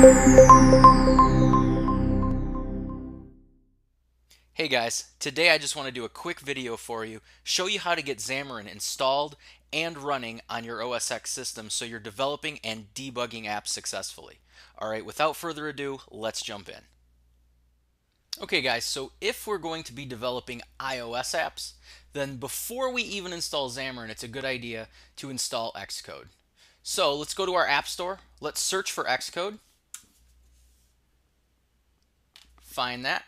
Hey guys, today I just want to do a quick video for you, show you how to get Xamarin installed and running on your OS X system so you're developing and debugging apps successfully. Alright, without further ado, let's jump in. Okay guys, so if we're going to be developing iOS apps, then before we even install Xamarin, it's a good idea to install Xcode. So let's go to our App Store, let's search for Xcode, find that,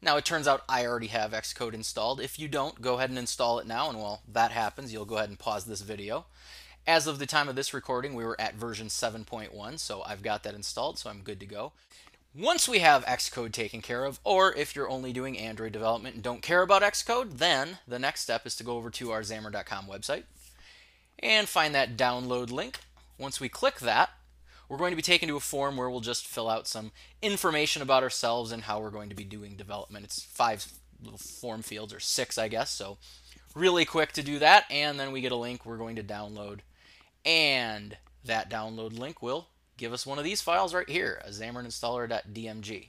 now it turns out I already have Xcode installed. If you don't, go ahead and install it now, and while that happens, you'll go ahead and pause this video. As of the time of this recording, we were at version 7.1, so I've got that installed, so I'm good to go. Once we have Xcode taken care of, or if you're only doing Android development and don't care about Xcode, then the next step is to go over to our Xamarin.com website and find that download link. Once we click that, we're going to be taken to a form where we'll just fill out some information about ourselves and how we're going to be doing development. It's five little form fields, or six, I guess, so really quick to do that. And then we get a link we're going to download. And that download link will give us one of these files right here, a xamarin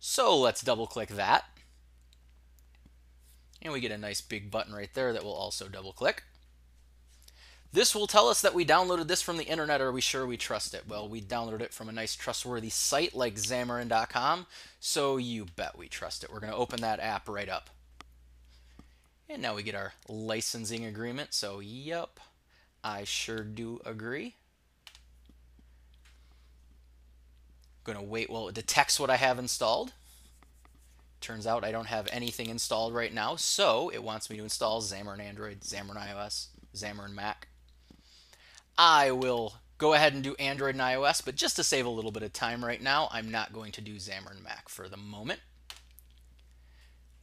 So let's double click that. And we get a nice big button right there that we'll also double click. This will tell us that we downloaded this from the internet. Are we sure we trust it? Well, we downloaded it from a nice trustworthy site like Xamarin.com, so you bet we trust it. We're going to open that app right up. And now we get our licensing agreement, so yep, I sure do agree. Going to wait while it detects what I have installed. Turns out I don't have anything installed right now, so it wants me to install Xamarin Android, Xamarin iOS, Xamarin Mac. I will go ahead and do Android and iOS, but just to save a little bit of time right now, I'm not going to do Xamarin Mac for the moment.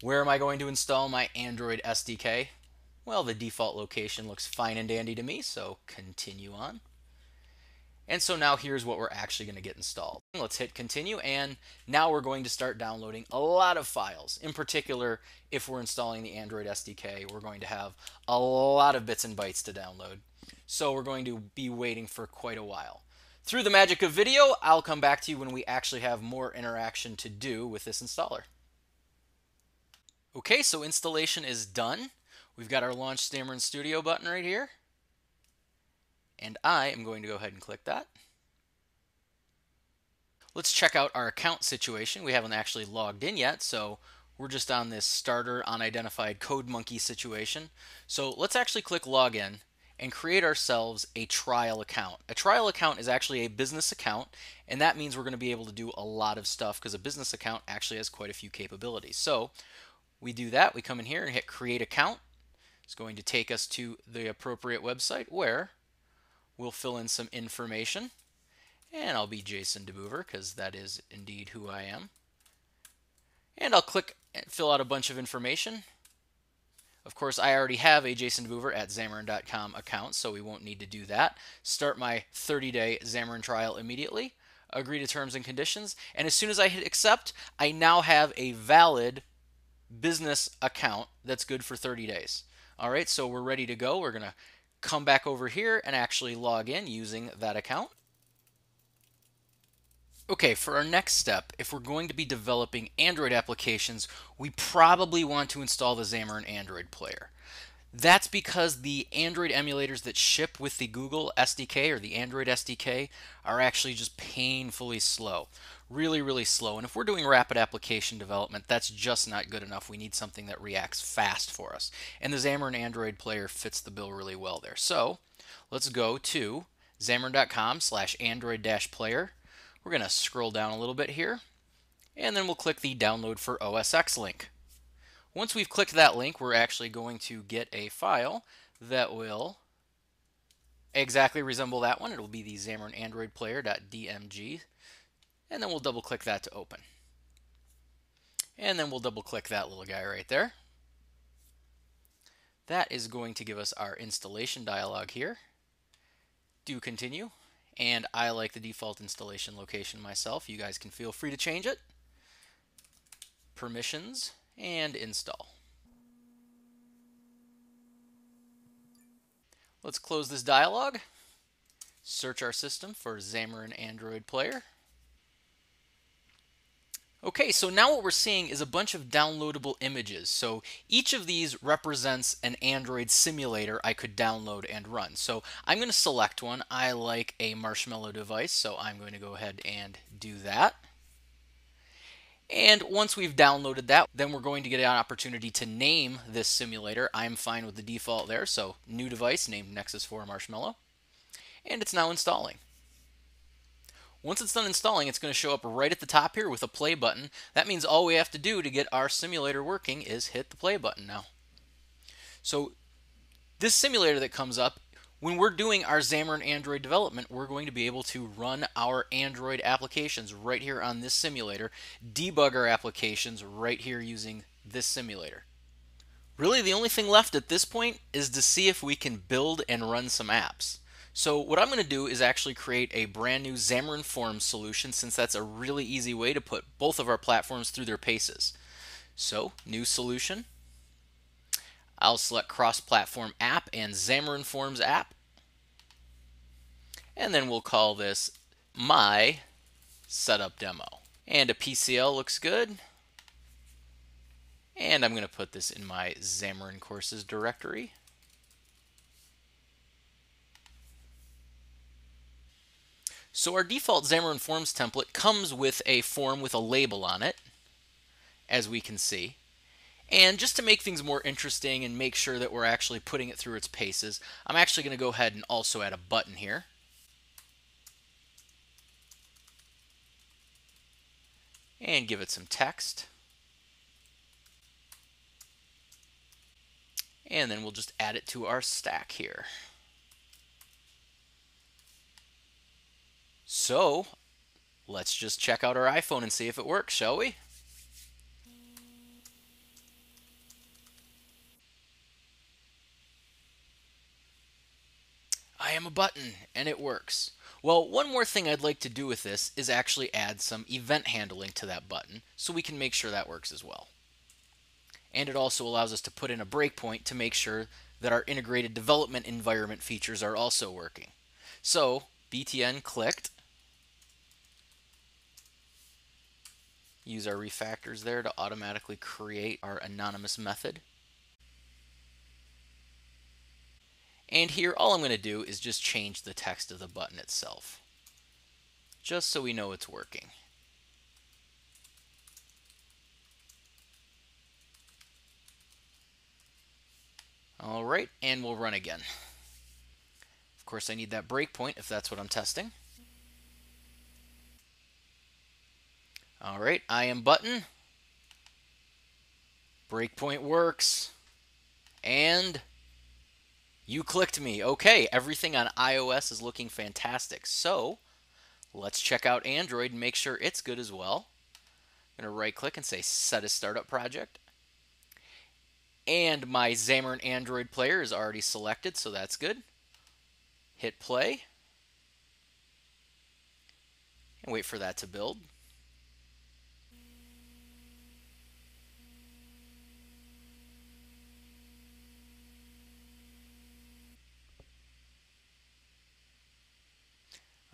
Where am I going to install my Android SDK? Well, the default location looks fine and dandy to me, so continue on. And so now here's what we're actually going to get installed. Let's hit continue and now we're going to start downloading a lot of files. In particular, if we're installing the Android SDK, we're going to have a lot of bits and bytes to download. So we're going to be waiting for quite a while. Through the magic of video, I'll come back to you when we actually have more interaction to do with this installer. Okay, so installation is done. We've got our Launch Xamarin Studio button right here. And I am going to go ahead and click that. Let's check out our account situation. We haven't actually logged in yet, so we're just on this starter unidentified code monkey situation. So let's actually click login and create ourselves a trial account. A trial account is actually a business account, and that means we're going to be able to do a lot of stuff because a business account actually has quite a few capabilities. So we do that, we come in here and hit create account. It's going to take us to the appropriate website where we'll fill in some information. And I'll be Jason DeBoever because that is indeed who I am. And I'll click eh, fill out a bunch of information. Of course, I already have a Jason DeBoever at Xamarin.com account, so we won't need to do that. Start my 30-day Xamarin trial immediately. Agree to terms and conditions. And as soon as I hit accept, I now have a valid business account that's good for 30 days. All right, so we're ready to go. We're going to come back over here and actually log in using that account. Okay, for our next step, if we're going to be developing Android applications, we probably want to install the Xamarin Android player. That's because the Android emulators that ship with the Google SDK or the Android SDK are actually just painfully slow. Really, really slow. And if we're doing rapid application development, that's just not good enough. We need something that reacts fast for us. And the Xamarin Android player fits the bill really well there. So let's go to xamarin.com slash android-player we're going to scroll down a little bit here, and then we'll click the Download for OS X link. Once we've clicked that link, we're actually going to get a file that will exactly resemble that one. It'll be the Xamarin Android Player.dmg, and then we'll double click that to open. And then we'll double click that little guy right there. That is going to give us our installation dialog here. Do continue and I like the default installation location myself. You guys can feel free to change it. Permissions and install. Let's close this dialog. Search our system for Xamarin Android Player. Okay, so now what we're seeing is a bunch of downloadable images. So each of these represents an Android simulator I could download and run. So I'm going to select one. I like a Marshmallow device, so I'm going to go ahead and do that. And once we've downloaded that, then we're going to get an opportunity to name this simulator. I'm fine with the default there, so new device named Nexus 4 Marshmallow. And it's now installing. Once it's done installing, it's going to show up right at the top here with a play button. That means all we have to do to get our simulator working is hit the play button now. So this simulator that comes up, when we're doing our Xamarin Android development, we're going to be able to run our Android applications right here on this simulator, debug our applications right here using this simulator. Really, the only thing left at this point is to see if we can build and run some apps. So what I'm going to do is actually create a brand new Xamarin Forms solution since that's a really easy way to put both of our platforms through their paces. So new solution. I'll select cross-platform app and Xamarin Forms app. And then we'll call this my setup demo. And a PCL looks good. And I'm going to put this in my Xamarin Courses directory. So our default Xamarin Forms template comes with a form with a label on it, as we can see. And just to make things more interesting and make sure that we're actually putting it through its paces, I'm actually going to go ahead and also add a button here. And give it some text. And then we'll just add it to our stack here. So let's just check out our iPhone and see if it works, shall we? I am a button, and it works. Well, one more thing I'd like to do with this is actually add some event handling to that button so we can make sure that works as well. And it also allows us to put in a breakpoint to make sure that our integrated development environment features are also working. So, btn clicked, use our refactors there to automatically create our anonymous method. And here, all I'm going to do is just change the text of the button itself, just so we know it's working. All right, and we'll run again. Of course, I need that breakpoint if that's what I'm testing. All right, I am button. Breakpoint works. And you clicked me. Okay, everything on iOS is looking fantastic. So let's check out Android and make sure it's good as well. I'm going to right click and say set a startup project. And my Xamarin Android player is already selected, so that's good. Hit play. And wait for that to build.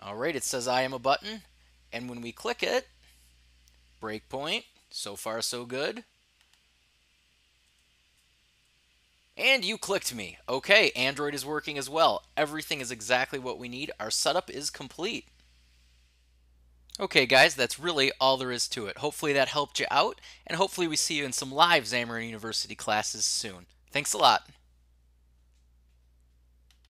All right, it says I am a button. And when we click it, breakpoint, so far so good. And you clicked me. Okay, Android is working as well. Everything is exactly what we need. Our setup is complete. Okay guys, that's really all there is to it. Hopefully that helped you out, and hopefully we see you in some live Xamarin University classes soon. Thanks a lot.